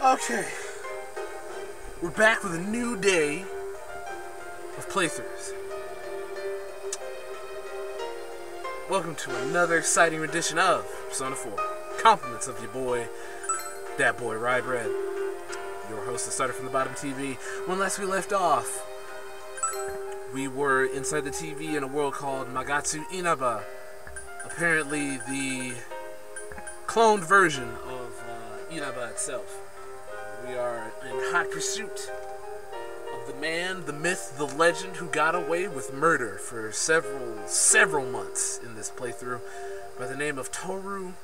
Okay. We're back with a new day of playthroughs. Welcome to another exciting edition of Persona 4. Compliments of your boy, that boy Ride Red. Your host that starter from the bottom TV. When last we left off, we were inside the TV in a world called Magatsu Inaba. Apparently the cloned version of uh, Inaba itself. We are in hot pursuit of the man, the myth, the legend who got away with murder for several, several months in this playthrough by the name of Toru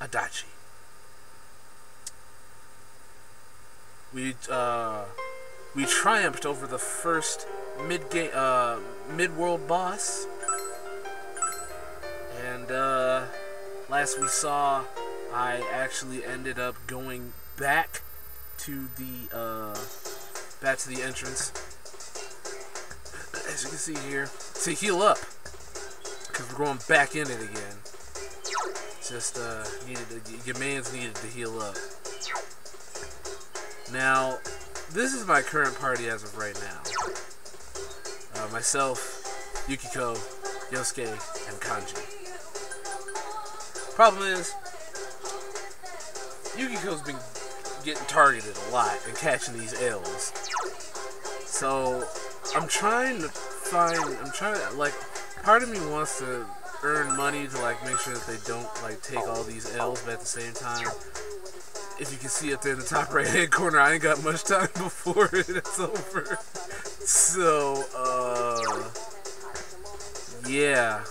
Adachi. We, uh, we triumphed over the first mid-game, uh, mid-world boss. And, uh, last we saw, I actually ended up going back to the uh, back to the entrance. As you can see here, to heal up, because we're going back in it again. Just uh, needed to, your man's needed to heal up. Now, this is my current party as of right now. Uh, myself, Yukiko, Yosuke, and Kanji. Problem is, Yukiko's been getting targeted a lot and catching these L's. So I'm trying to find. I'm trying to like. Part of me wants to earn money to like make sure that they don't like take all these L's, but at the same time, if you can see up there in the top right hand corner, I ain't got much time before it's over. So, uh, yeah.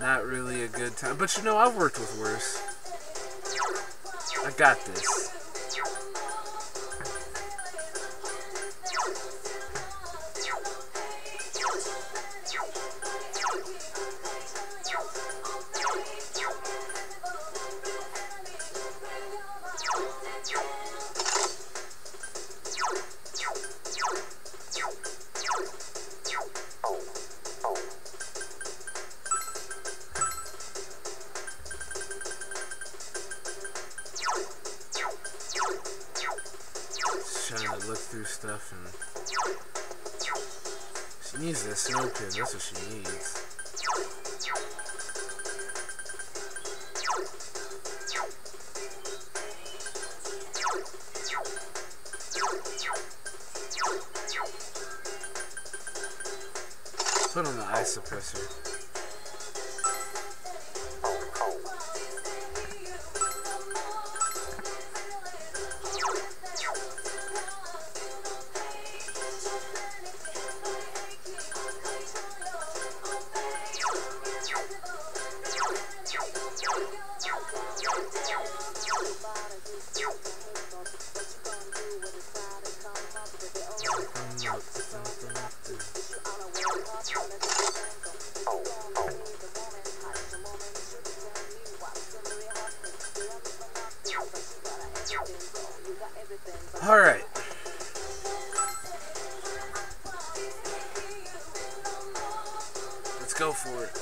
Not really a good time. But you know, I've worked with worse. I got this. Trying to look through stuff and she needs that snow pin. That's what she needs. Put on the ice suppressor. Alright. Let's go for it.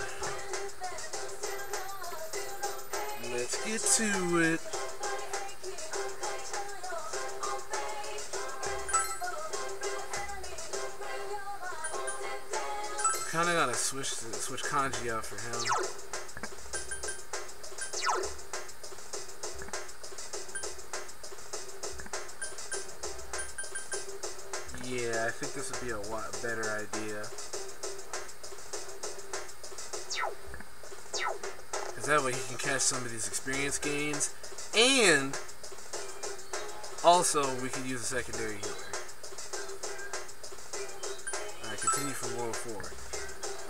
Let's get to it. Kinda gotta switch switch kanji out for him. Yeah, I think this would be a lot better idea. Because that way he can catch some of these experience gains, and also we can use a secondary healer. Alright, continue from World 4.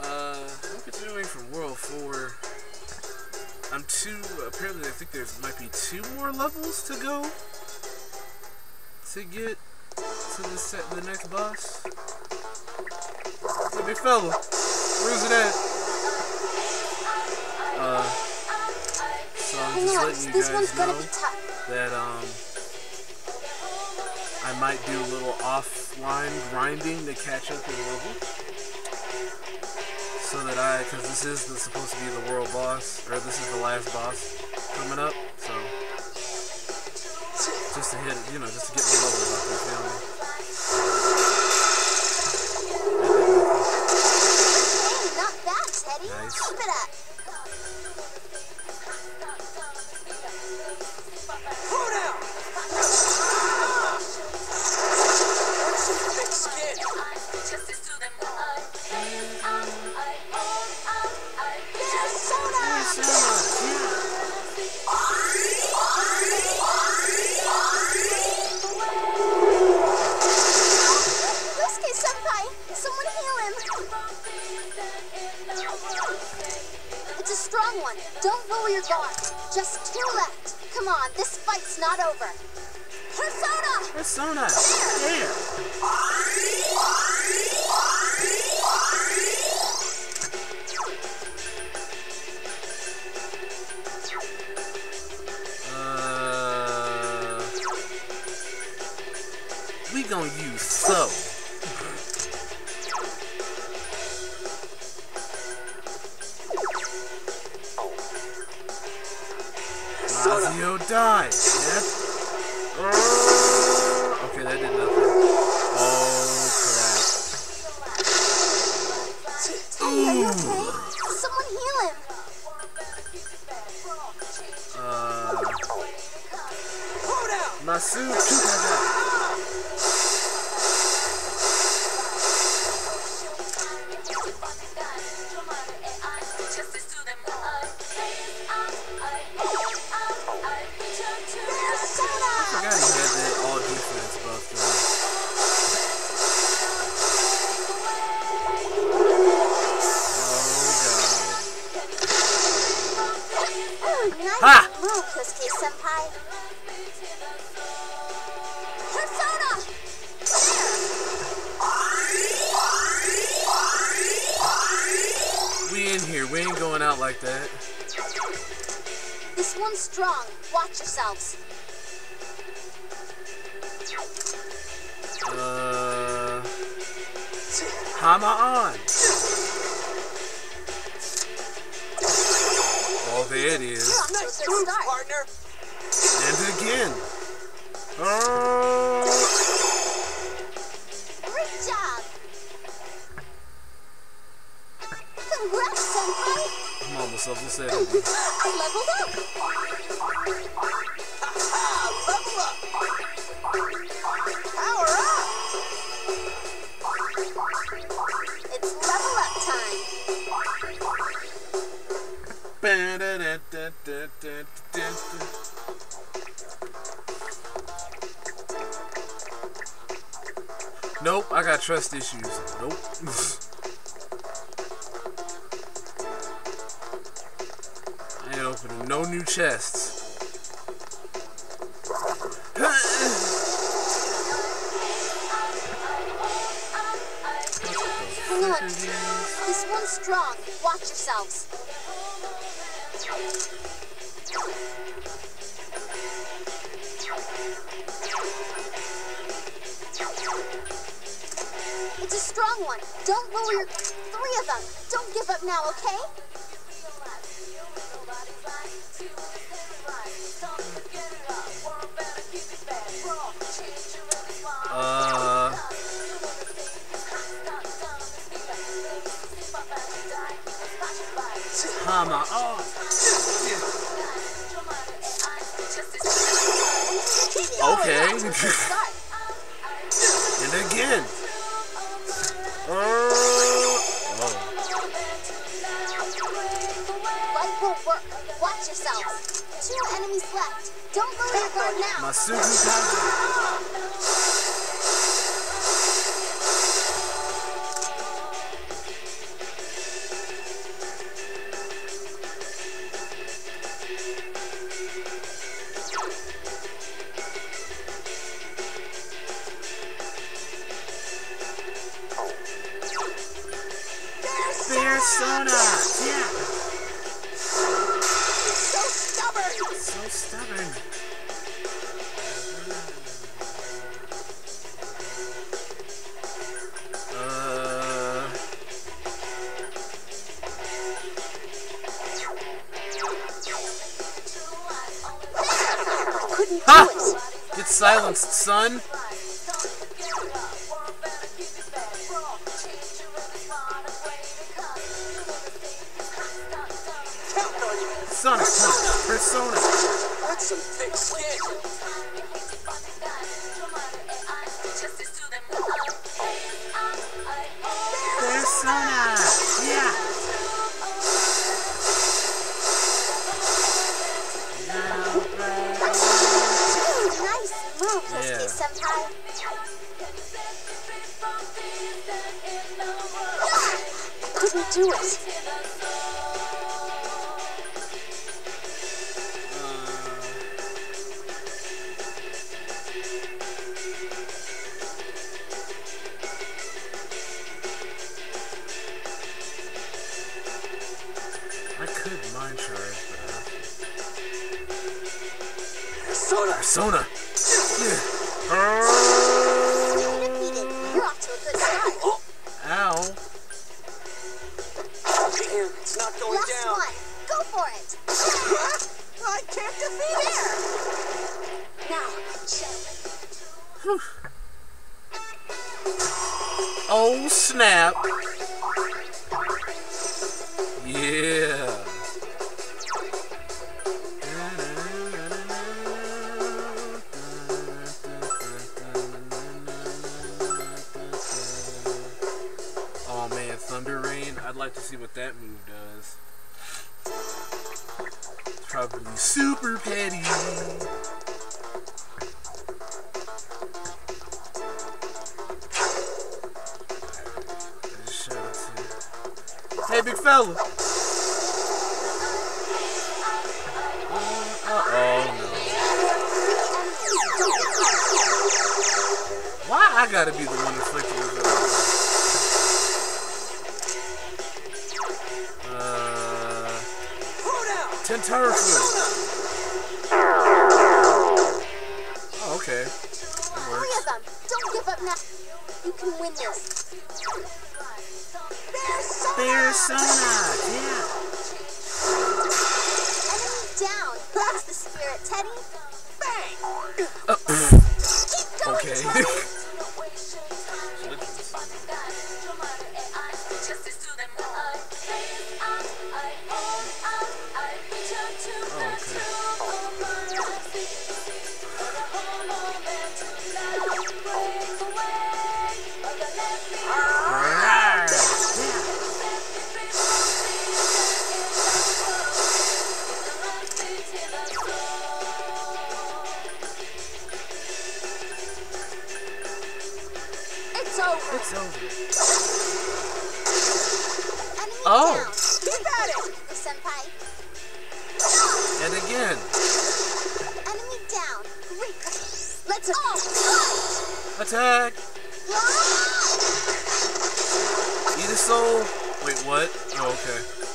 Uh, I'm continuing from World 4. I'm two, apparently I think there's might be two more levels to go to get to the set the next boss. A big fella. Where's it at? Uh, so I'm just letting you guys know that um I might do a little offline grinding to catch up the level. So that I, because this is the, supposed to be the world boss, or this is the last boss. coming up, so just to hit, you know, just to get my levels up. Don't lower your guard. Just two left. Come on, this fight's not over. Persona! Persona. Yeah. Uh, we gonna use so. Mazio died. Yep. Okay, that did nothing. Oh crap. Are you okay? Someone heal him. Uh, Throw out like that. This one's strong. Watch yourselves. Uh, Hamaon. Oh, there it is. You're off to a Nice move, partner! And again. Oh. Up! Power up! It's level up time. Nope, I got trust issues. Nope. no new chests. What? This one's strong. Watch yourselves. It's a strong one. Don't lower your... Three of them. Don't give up now, okay? Uh. Keep going. Okay. And again. Oh. oh. Won't work. Watch yourselves. Two enemies left. Don't lower your guard now. Get son. Sonic Punch. Persona. That's some thick skin. Do it. I could mind charge, but Persona. Persona. Yeah. I can't defeat it. Now, Oh snap. Yeah. Oh man, Thunder Reign. I'd like to see what that move Probably super petty. Hey, big fella. Uh oh, no. Why I gotta be the one inflicting this? Uh, down. Tentara All fight. Attack. Eat a soul. Wait, what? Oh, okay.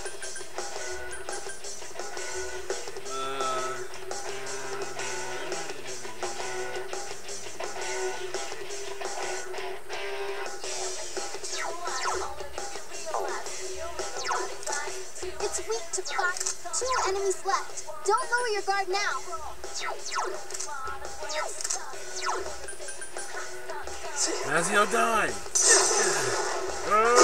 Maziodyne. Another